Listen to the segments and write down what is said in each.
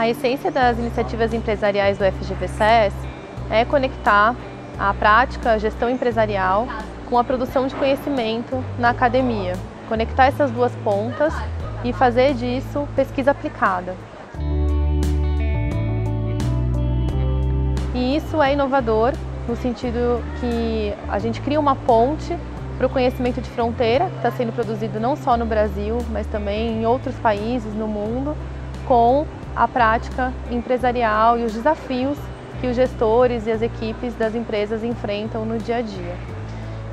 A essência das iniciativas empresariais do FGV é conectar a prática, a gestão empresarial com a produção de conhecimento na academia. Conectar essas duas pontas e fazer disso pesquisa aplicada. E isso é inovador no sentido que a gente cria uma ponte para o conhecimento de fronteira, que está sendo produzido não só no Brasil, mas também em outros países no mundo, com a prática empresarial e os desafios que os gestores e as equipes das empresas enfrentam no dia a dia.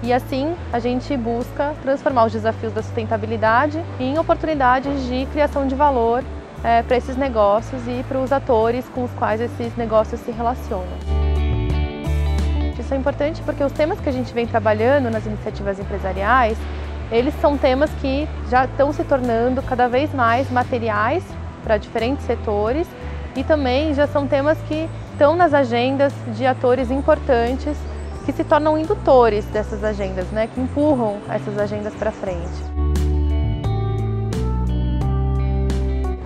E assim, a gente busca transformar os desafios da sustentabilidade em oportunidades de criação de valor é, para esses negócios e para os atores com os quais esses negócios se relacionam. Isso é importante porque os temas que a gente vem trabalhando nas iniciativas empresariais, eles são temas que já estão se tornando cada vez mais materiais para diferentes setores e também já são temas que estão nas agendas de atores importantes que se tornam indutores dessas agendas, né, que empurram essas agendas para frente.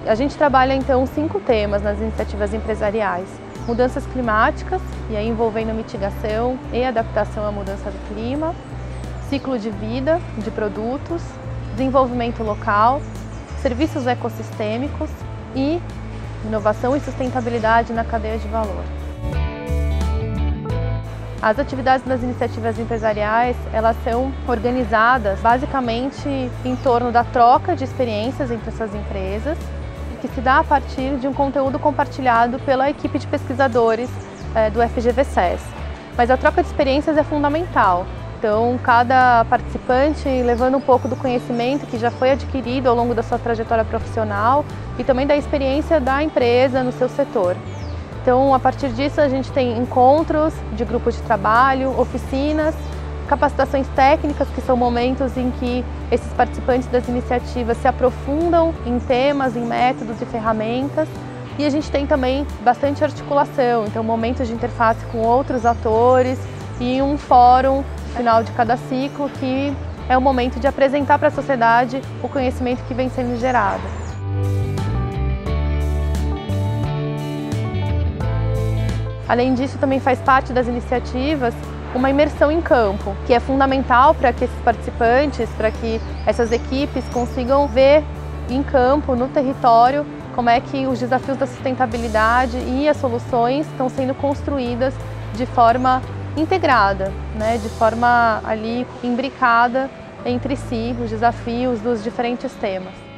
A gente trabalha então cinco temas nas iniciativas empresariais. Mudanças climáticas, e aí envolvendo mitigação e adaptação à mudança do clima, ciclo de vida de produtos, desenvolvimento local, serviços ecossistêmicos e inovação e sustentabilidade na cadeia de valor. As atividades das iniciativas empresariais, elas são organizadas basicamente em torno da troca de experiências entre essas empresas, que se dá a partir de um conteúdo compartilhado pela equipe de pesquisadores é, do FGV-SES. Mas a troca de experiências é fundamental, então, cada participante levando um pouco do conhecimento que já foi adquirido ao longo da sua trajetória profissional e também da experiência da empresa no seu setor. Então, a partir disso, a gente tem encontros de grupos de trabalho, oficinas, capacitações técnicas, que são momentos em que esses participantes das iniciativas se aprofundam em temas, em métodos e ferramentas. E a gente tem também bastante articulação, então momentos de interface com outros atores e um fórum final de cada ciclo, que é o momento de apresentar para a sociedade o conhecimento que vem sendo gerado. Além disso, também faz parte das iniciativas uma imersão em campo, que é fundamental para que esses participantes, para que essas equipes consigam ver em campo, no território, como é que os desafios da sustentabilidade e as soluções estão sendo construídas de forma integrada, né, de forma ali imbricada entre si, os desafios dos diferentes temas.